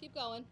Keep going.